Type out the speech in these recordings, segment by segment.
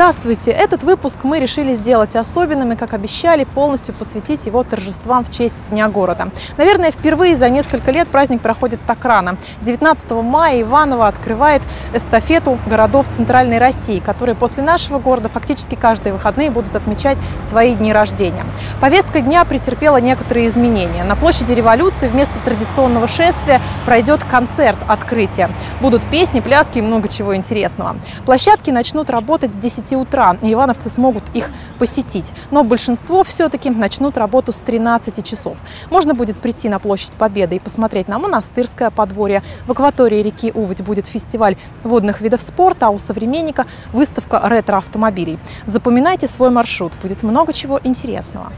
Здравствуйте! Этот выпуск мы решили сделать особенным и, как обещали, полностью посвятить его торжествам в честь Дня города. Наверное, впервые за несколько лет праздник проходит так рано. 19 мая Иваново открывает эстафету городов Центральной России, которые после нашего города фактически каждые выходные будут отмечать свои дни рождения. Повестка дня претерпела некоторые изменения. На площади революции вместо традиционного шествия пройдет концерт открытия. Будут песни, пляски и много чего интересного. Площадки начнут работать 10 утра, и ивановцы смогут их посетить. Но большинство все-таки начнут работу с 13 часов. Можно будет прийти на площадь Победы и посмотреть на монастырское подворье. В акватории реки Уводь будет фестиваль водных видов спорта, а у современника выставка ретро-автомобилей. Запоминайте свой маршрут, будет много чего интересного.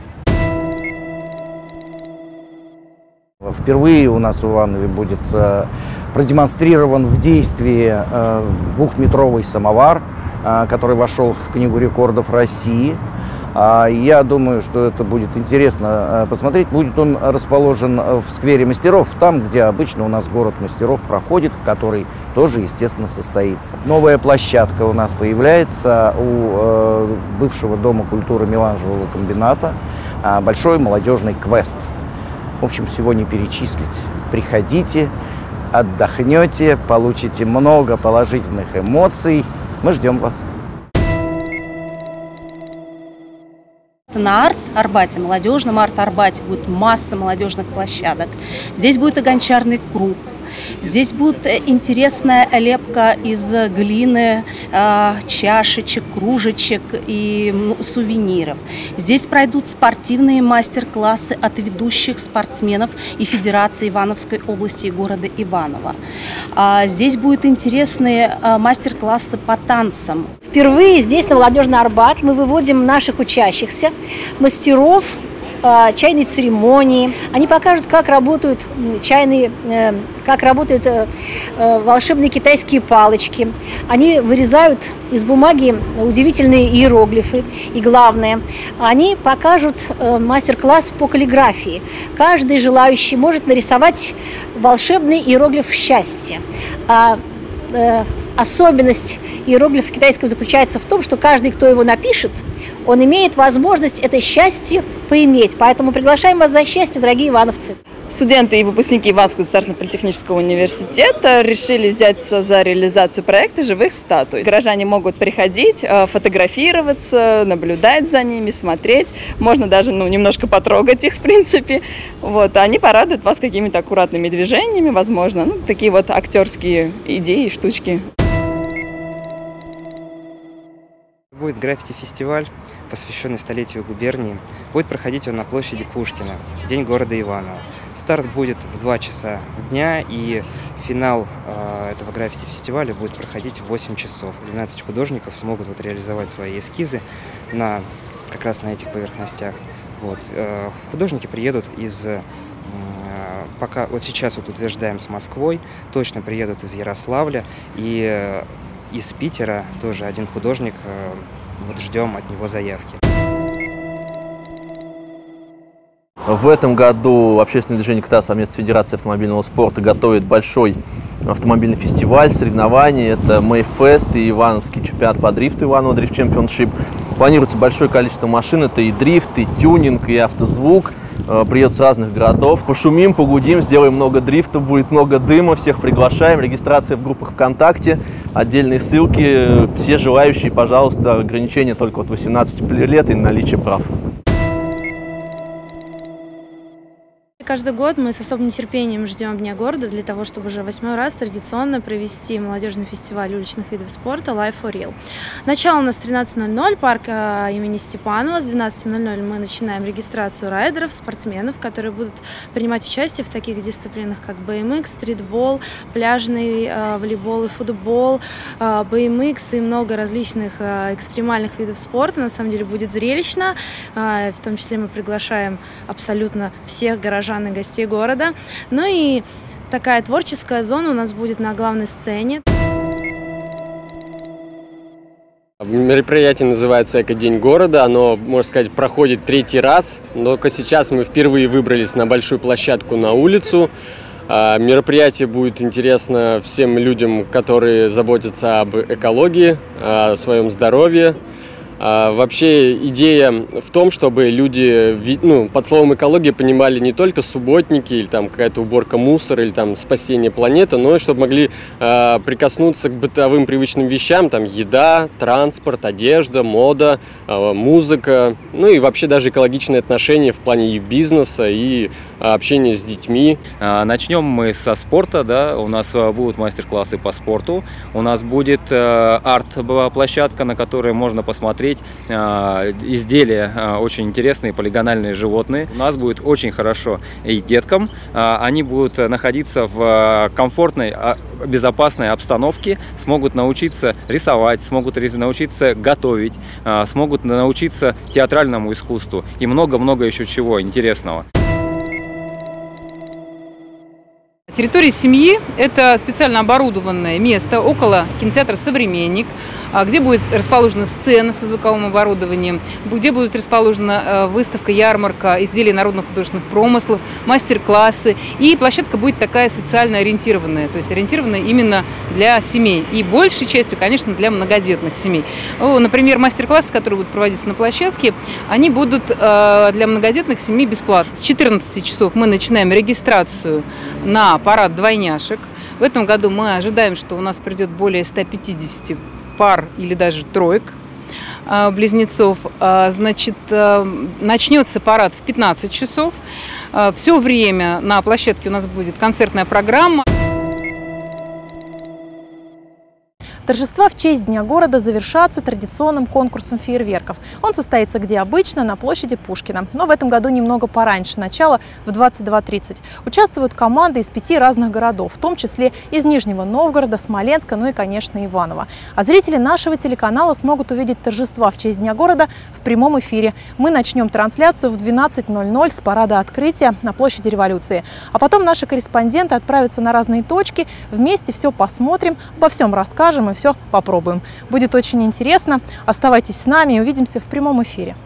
Впервые у нас в Иванове будет э, продемонстрирован в действии э, двухметровый самовар – который вошел в Книгу рекордов России. А, я думаю, что это будет интересно а, посмотреть. Будет он расположен в сквере мастеров, там, где обычно у нас город мастеров проходит, который тоже, естественно, состоится. Новая площадка у нас появляется у э, бывшего Дома культуры Меланжевого комбината. Большой молодежный квест. В общем, всего не перечислить. Приходите, отдохнете, получите много положительных эмоций – мы ждем вас. На арт-арбате, молодежном арт-арбате будет масса молодежных площадок. Здесь будет и гончарный круг, Здесь будет э, интересная лепка из глины, э, чашечек, кружечек и сувениров. Здесь пройдут спортивные мастер-классы от ведущих спортсменов и Федерации Ивановской области и города Иваново. А здесь будут интересные э, мастер-классы по танцам. Впервые здесь, на Молодежный Арбат, мы выводим наших учащихся, мастеров чайной церемонии. Они покажут, как работают чайные, э, как работают э, э, волшебные китайские палочки. Они вырезают из бумаги удивительные иероглифы. И главное, они покажут мастер-класс по каллиграфии. Каждый желающий может нарисовать волшебный иероглиф счастья. А особенность иероглифа китайского заключается в том, что каждый, кто его напишет, он имеет возможность это счастье поиметь. Поэтому приглашаем вас за счастье, дорогие ивановцы. Студенты и выпускники Иванского государственного политехнического университета решили взяться за реализацию проекта живых статуй. Горожане могут приходить, э, фотографироваться, наблюдать за ними, смотреть. Можно даже ну, немножко потрогать их, в принципе. Вот. Они порадуют вас какими-то аккуратными движениями, возможно. Ну, такие вот актерские идеи, штучки. Будет граффити-фестиваль, посвященный столетию губернии. Будет проходить он на площади Пушкина, в день города Иваново. Старт будет в 2 часа дня, и финал э, этого граффити-фестиваля будет проходить в 8 часов. 12 художников смогут вот реализовать свои эскизы на, как раз на этих поверхностях. Вот. Э, художники приедут из э, пока вот сейчас вот утверждаем с Москвой, точно приедут из Ярославля и э, из Питера тоже один художник, э, вот ждем от него заявки. В этом году общественное движение КТА совместно с Федерацией автомобильного спорта готовит большой автомобильный фестиваль, соревнования. Это Мэйфест и Ивановский чемпионат по дрифту Иваново Дрифт Чемпионшип. Планируется большое количество машин. Это и дрифт, и тюнинг, и автозвук. Э, приедут с разных городов. Пошумим, погудим, сделаем много дрифта, будет много дыма, всех приглашаем. Регистрация в группах ВКонтакте, отдельные ссылки. Все желающие, пожалуйста, ограничения только от 18 лет и наличие прав. Каждый год мы с особым нетерпением ждем Дня города для того, чтобы уже восьмой раз традиционно провести молодежный фестиваль уличных видов спорта Life for Real. Начало у нас 13.00, парк а, имени Степанова. С 12.00 мы начинаем регистрацию райдеров, спортсменов, которые будут принимать участие в таких дисциплинах, как BMX, стритбол, пляжный э, волейбол и футбол, э, BMX и много различных э, экстремальных видов спорта. На самом деле будет зрелищно. Э, в том числе мы приглашаем абсолютно всех горожан и гостей города. Ну и такая творческая зона у нас будет на главной сцене. Мероприятие называется «Эко-день города». Оно, можно сказать, проходит третий раз. Только сейчас мы впервые выбрались на большую площадку на улицу. А, мероприятие будет интересно всем людям, которые заботятся об экологии, о своем здоровье. А, вообще идея в том, чтобы люди ну, под словом экология понимали не только субботники или там какая-то уборка мусора или там спасение планеты, но и чтобы могли а, прикоснуться к бытовым привычным вещам, там еда, транспорт, одежда, мода, а, музыка, ну и вообще даже экологичные отношения в плане и бизнеса, и общения с детьми. Начнем мы со спорта, да, у нас будут мастер-классы по спорту, у нас будет арт-площадка, на которой можно посмотреть э, изделия э, очень интересные, полигональные животные. У нас будет очень хорошо и деткам, они будут находиться в комфортной, безопасной обстановке, смогут научиться рисовать, смогут научиться готовить, смогут научиться театральному искусству и много-много еще чего интересного. Территория семьи – это специально оборудованное место около кинотеатра «Современник», а, где будет расположена сцена со звуковым оборудованием, где будет расположена э, выставка, ярмарка изделий народных художественных промыслов, мастер-классы. И площадка будет такая социально ориентированная, то есть ориентированная именно для семей. И большей частью, конечно, для многодетных семей. Например, мастер-классы, которые будут проводиться на площадке, они будут э, для многодетных семей бесплатно. С 14 часов мы начинаем регистрацию на парад двойняшек. В этом году мы ожидаем, что у нас придет более 150 пар или даже троек а, близнецов. А, значит, а, начнется парад в 15 часов. Все время на площадке у нас будет концертная программа. Торжества в честь Дня города завершатся традиционным конкурсом фейерверков. Он состоится где обычно, на площади Пушкина. Но в этом году немного пораньше, начало в 22.30. Участвуют команды из пяти разных городов, в том числе из Нижнего Новгорода, Смоленска, ну и, конечно, Иваново. А зрители нашего телеканала смогут увидеть торжества в честь Дня города в прямом эфире. Мы начнем трансляцию в 12.00 с парада открытия на площади Революции. А потом наши корреспонденты отправятся на разные точки, вместе все посмотрим, обо всем расскажем все попробуем. Будет очень интересно. Оставайтесь с нами и увидимся в прямом эфире.